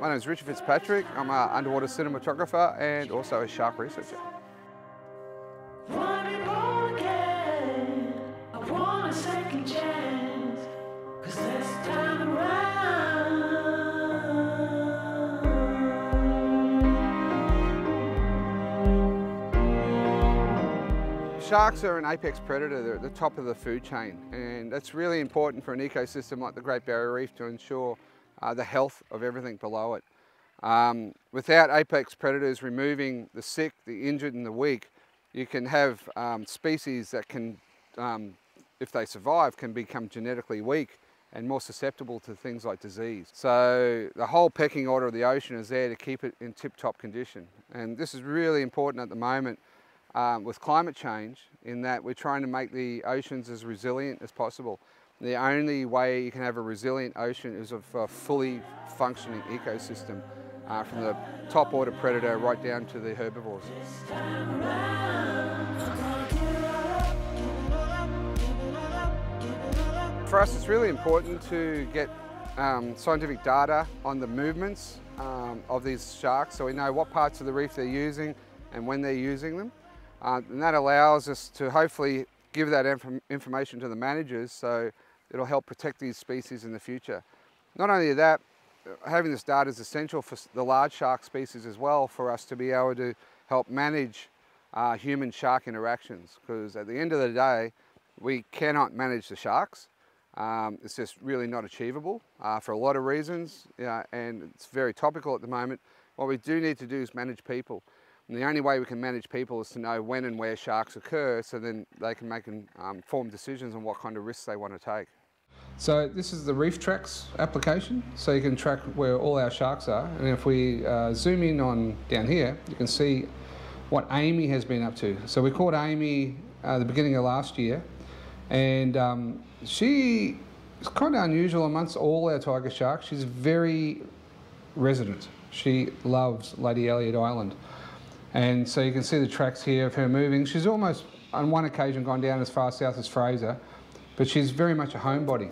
My name is Richard Fitzpatrick. I'm an underwater cinematographer and also a shark researcher. Sharks are an apex predator. They're at the top of the food chain, and that's really important for an ecosystem like the Great Barrier Reef to ensure uh, the health of everything below it. Um, without apex predators removing the sick, the injured, and the weak, you can have um, species that can, um, if they survive, can become genetically weak and more susceptible to things like disease. So the whole pecking order of the ocean is there to keep it in tip-top condition. And this is really important at the moment um, with climate change in that we're trying to make the oceans as resilient as possible. The only way you can have a resilient ocean is of a fully functioning ecosystem uh, from the top order predator right down to the herbivores. For us, it's really important to get um, scientific data on the movements um, of these sharks so we know what parts of the reef they're using and when they're using them. Uh, and that allows us to hopefully give that inf information to the managers so it'll help protect these species in the future. Not only that, having this data is essential for the large shark species as well for us to be able to help manage uh, human shark interactions because at the end of the day we cannot manage the sharks. Um, it's just really not achievable uh, for a lot of reasons yeah, and it's very topical at the moment. What we do need to do is manage people and the only way we can manage people is to know when and where sharks occur so then they can make um, informed decisions on what kind of risks they want to take. So this is the Reef Tracks application, so you can track where all our sharks are. And if we uh, zoom in on down here, you can see what Amy has been up to. So we caught Amy uh, the beginning of last year, and um, she is kind of unusual amongst all our tiger sharks. She's very resident. She loves Lady Elliot Island. And so you can see the tracks here of her moving. She's almost, on one occasion, gone down as far south as Fraser, but she's very much a homebody.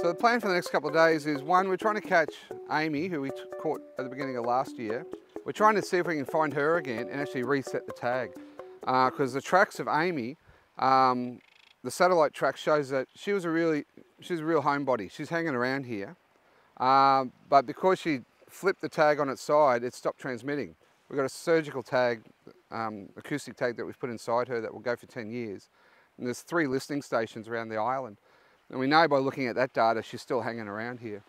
So the plan for the next couple of days is one, we're trying to catch Amy, who we caught at the beginning of last year. We're trying to see if we can find her again and actually reset the tag. Because uh, the tracks of Amy, um, the satellite track shows that she was a really, she's a real homebody. She's hanging around here. Um, but because she flipped the tag on its side, it stopped transmitting. We've got a surgical tag, um, acoustic tag that we've put inside her that will go for 10 years. And there's three listening stations around the island. And we know by looking at that data, she's still hanging around here.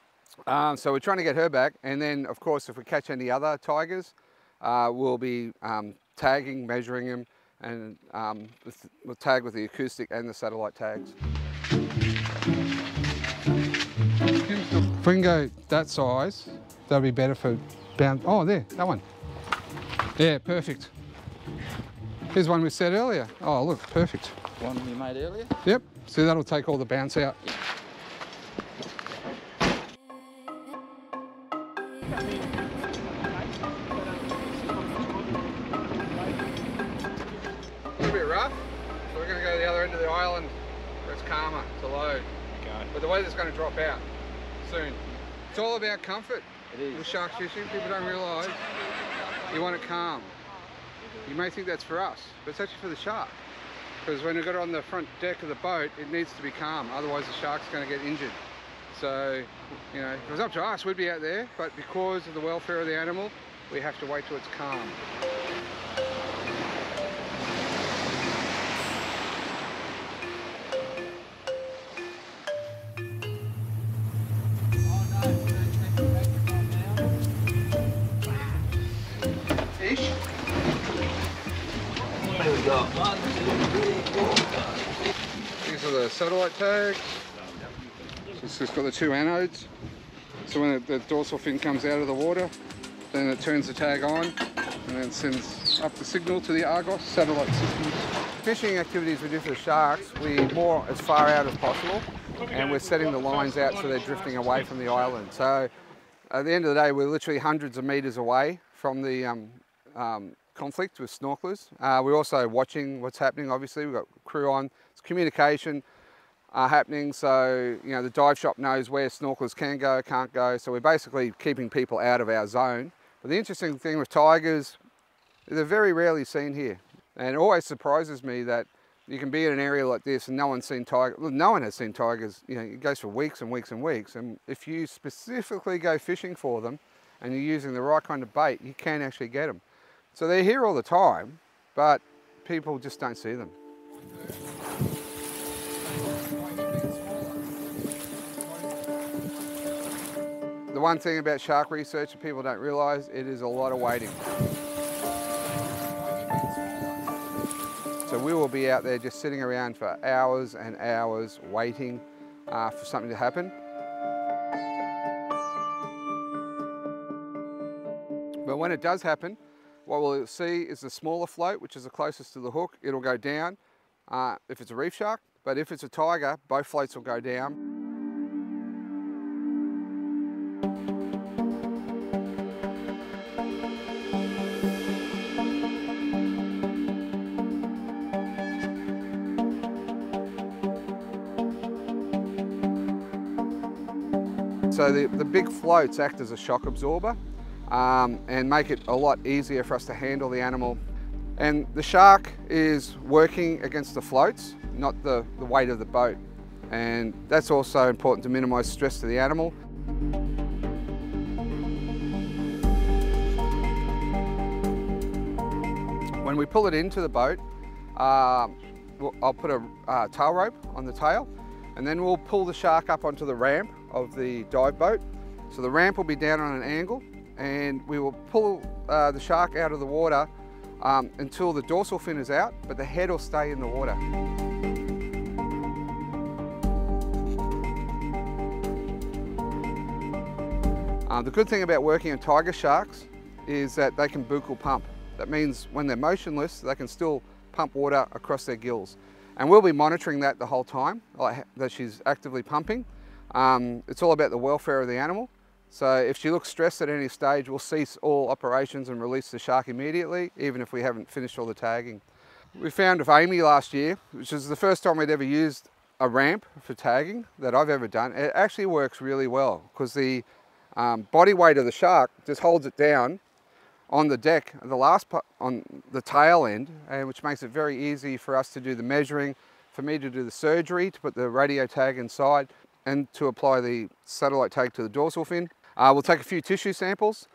Um, so we're trying to get her back. And then, of course, if we catch any other tigers, uh, we'll be um, tagging, measuring them, and um, with, we'll tag with the acoustic and the satellite tags. If we can go that size, that'll be better for bound. Oh, there, that one. Yeah, perfect. Here's one we said earlier. Oh, look, perfect. One you made earlier? Yep, so that'll take all the bounce out. A bit rough, so we're going to go to the other end of the island where it's calmer to load. Okay. But the weather's going to drop out soon. It's all about comfort. It is. With shark fishing, people don't realise you want it calm. You may think that's for us, but it's actually for the shark. Because when we've got it on the front deck of the boat, it needs to be calm, otherwise the shark's going to get injured. So, you know, if it was up to us, we'd be out there, but because of the welfare of the animal, we have to wait till it's calm. Satellite tags. It's just got the two anodes. So when the, the dorsal fin comes out of the water, then it turns the tag on and then sends up the signal to the Argos satellite systems. Fishing activities we do for the sharks, we moor as far out as possible and we're setting the lines out so they're drifting away from the island. So at the end of the day, we're literally hundreds of metres away from the um, um, conflict with snorkelers. Uh, we're also watching what's happening, obviously. We've got crew on. It's communication uh, happening, so you know the dive shop knows where snorkelers can go, can't go. So we're basically keeping people out of our zone. But the interesting thing with tigers, they're very rarely seen here. And it always surprises me that you can be in an area like this and no one's seen tigers. Well, no one has seen tigers. You know, it goes for weeks and weeks and weeks. And if you specifically go fishing for them and you're using the right kind of bait, you can actually get them. So they're here all the time, but people just don't see them. One thing about shark research that people don't realise, it is a lot of waiting. So we will be out there just sitting around for hours and hours waiting uh, for something to happen. But when it does happen, what we'll see is the smaller float, which is the closest to the hook, it'll go down uh, if it's a reef shark. But if it's a tiger, both floats will go down. So the, the big floats act as a shock absorber um, and make it a lot easier for us to handle the animal. And the shark is working against the floats, not the, the weight of the boat. And that's also important to minimise stress to the animal. When we pull it into the boat, uh, I'll put a uh, tail rope on the tail and then we'll pull the shark up onto the ramp of the dive boat. So the ramp will be down on an angle and we will pull uh, the shark out of the water um, until the dorsal fin is out, but the head will stay in the water. Uh, the good thing about working on tiger sharks is that they can buccal pump. That means when they're motionless, they can still pump water across their gills. And we'll be monitoring that the whole time, like that she's actively pumping. Um, it's all about the welfare of the animal. So if she looks stressed at any stage, we'll cease all operations and release the shark immediately, even if we haven't finished all the tagging. We found with Amy last year, which is the first time we'd ever used a ramp for tagging that I've ever done. It actually works really well because the um, body weight of the shark just holds it down on the deck, the last part, on the tail end, and which makes it very easy for us to do the measuring, for me to do the surgery, to put the radio tag inside, and to apply the satellite tag to the dorsal fin. Uh, we'll take a few tissue samples.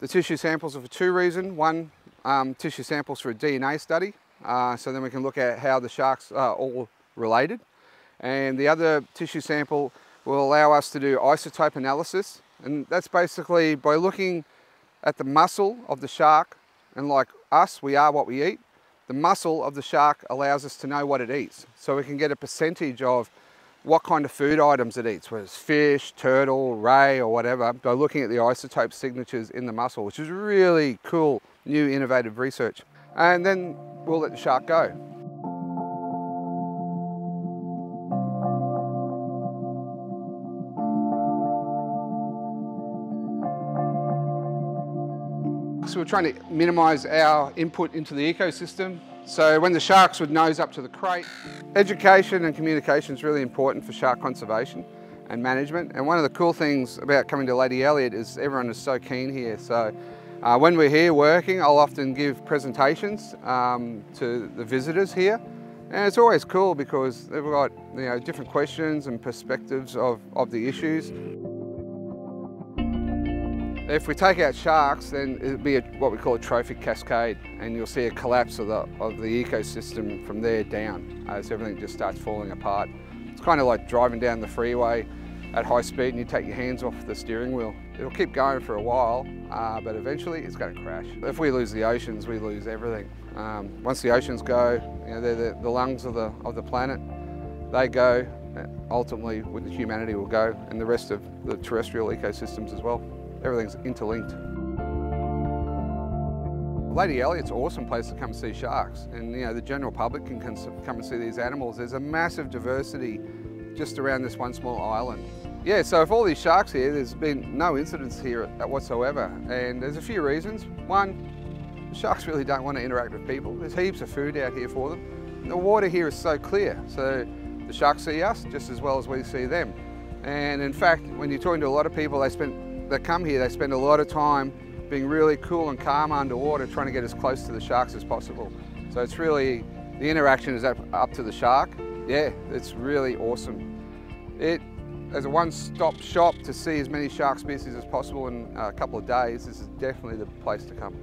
The tissue samples are for two reasons. One, um, tissue samples for a DNA study, uh, so then we can look at how the sharks are all related. And the other tissue sample will allow us to do isotope analysis. And that's basically by looking at the muscle of the shark, and like us, we are what we eat, the muscle of the shark allows us to know what it eats. So we can get a percentage of what kind of food items it eats, whether it's fish, turtle, ray, or whatever, by looking at the isotope signatures in the muscle, which is really cool, new innovative research. And then we'll let the shark go. So we're trying to minimise our input into the ecosystem. So when the sharks would nose up to the crate, education and communication is really important for shark conservation and management. And one of the cool things about coming to Lady Elliot is everyone is so keen here. So uh, when we're here working, I'll often give presentations um, to the visitors here. And it's always cool because they've got you know, different questions and perspectives of, of the issues. If we take out sharks, then it'll be a, what we call a trophic cascade, and you'll see a collapse of the, of the ecosystem from there down as everything just starts falling apart. It's kind of like driving down the freeway at high speed and you take your hands off the steering wheel. It'll keep going for a while, uh, but eventually it's going to crash. If we lose the oceans, we lose everything. Um, once the oceans go, you know, they're the, the lungs of the, of the planet, they go, ultimately with humanity will go, and the rest of the terrestrial ecosystems as well everything's interlinked. Lady Elliot's an awesome place to come see sharks and you know the general public can come and see these animals. There's a massive diversity just around this one small island. Yeah, so if all these sharks here, there's been no incidents here whatsoever and there's a few reasons. One, sharks really don't want to interact with people. There's heaps of food out here for them. The water here is so clear, so the sharks see us just as well as we see them. And in fact, when you're talking to a lot of people, they spend, that come here, they spend a lot of time being really cool and calm underwater, trying to get as close to the sharks as possible. So it's really, the interaction is up, up to the shark. Yeah, it's really awesome. It, as a one-stop shop to see as many shark species as possible in a couple of days, this is definitely the place to come.